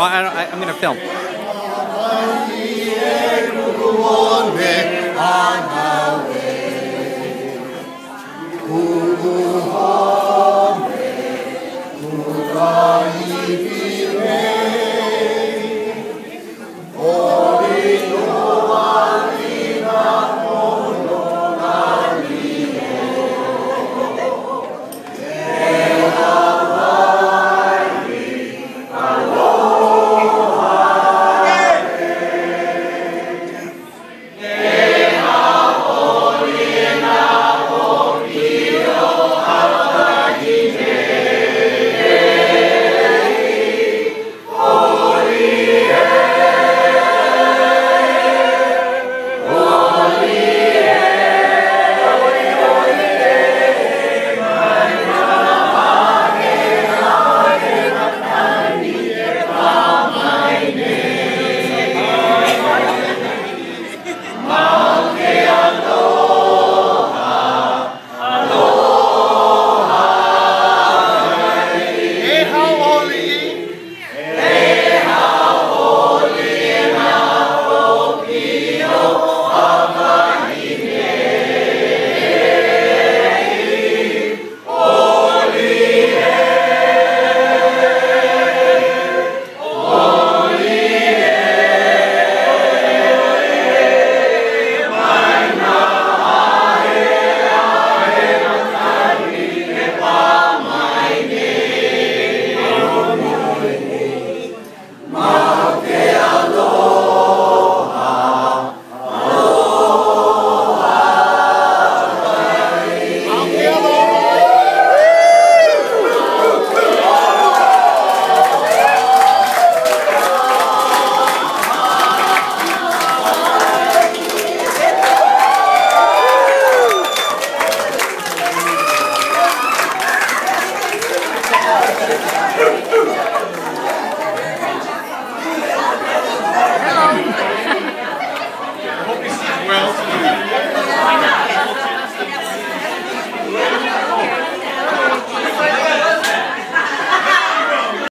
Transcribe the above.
Well, I, I'm going to film.